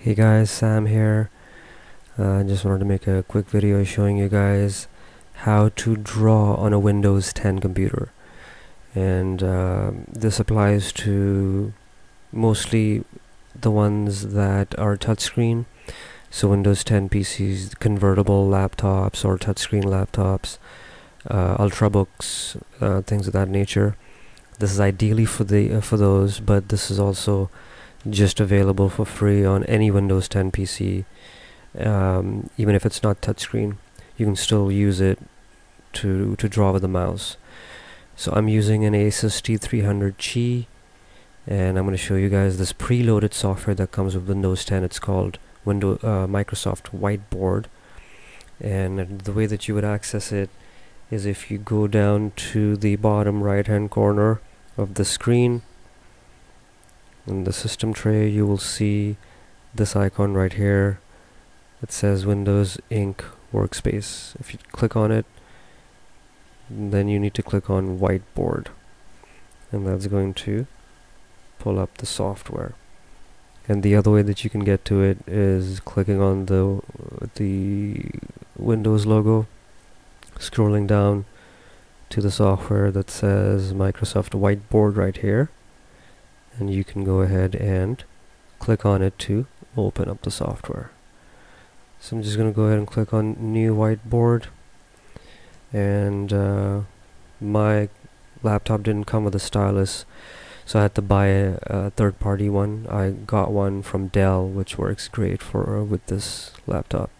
Hey guys, Sam here. I uh, just wanted to make a quick video showing you guys how to draw on a Windows 10 computer. And uh, this applies to mostly the ones that are touchscreen. So Windows 10 PCs, convertible laptops or touchscreen laptops, uh, ultrabooks, uh, things of that nature. This is ideally for the uh, for those, but this is also just available for free on any Windows 10 PC um, even if it's not touchscreen you can still use it to to draw with the mouse. So I'm using an Asus T300G and I'm going to show you guys this preloaded software that comes with Windows 10 it's called Windows uh, Microsoft Whiteboard and the way that you would access it is if you go down to the bottom right hand corner of the screen in the system tray you will see this icon right here. It says Windows Ink workspace. If you click on it then you need to click on whiteboard. And that's going to pull up the software. And the other way that you can get to it is clicking on the the Windows logo scrolling down to the software that says Microsoft Whiteboard right here and you can go ahead and click on it to open up the software. So I'm just gonna go ahead and click on new whiteboard and uh, my laptop didn't come with a stylus so I had to buy a, a third-party one. I got one from Dell which works great for uh, with this laptop.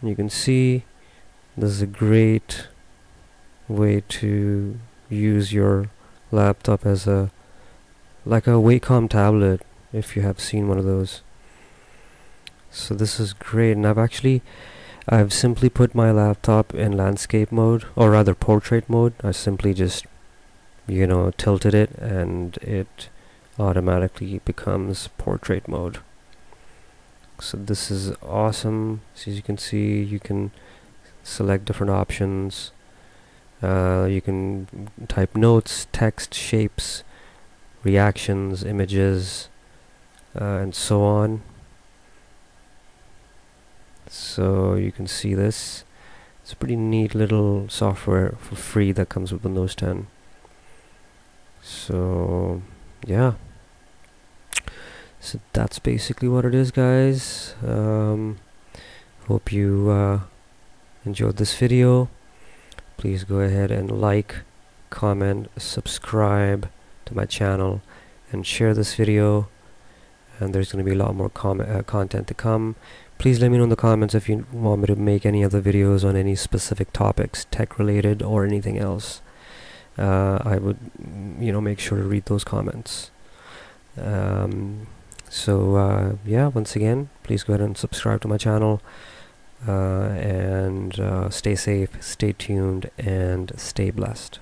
And you can see this is a great way to use your laptop as a like a Wacom tablet if you have seen one of those. So this is great and I've actually I've simply put my laptop in landscape mode or rather portrait mode. I simply just you know tilted it and it automatically becomes portrait mode. So this is awesome. So as you can see you can select different options. Uh, you can type notes text shapes reactions, images, uh, and so on. So you can see this. It's a pretty neat little software for free that comes with Windows 10. So yeah. So that's basically what it is guys. Um, hope you uh, enjoyed this video. Please go ahead and like, comment, subscribe to my channel and share this video. And there's going to be a lot more uh, content to come. Please let me know in the comments if you want me to make any other videos on any specific topics tech related or anything else. Uh, I would you know make sure to read those comments. Um, so uh, yeah once again please go ahead and subscribe to my channel. Uh, and uh, stay safe stay tuned and stay blessed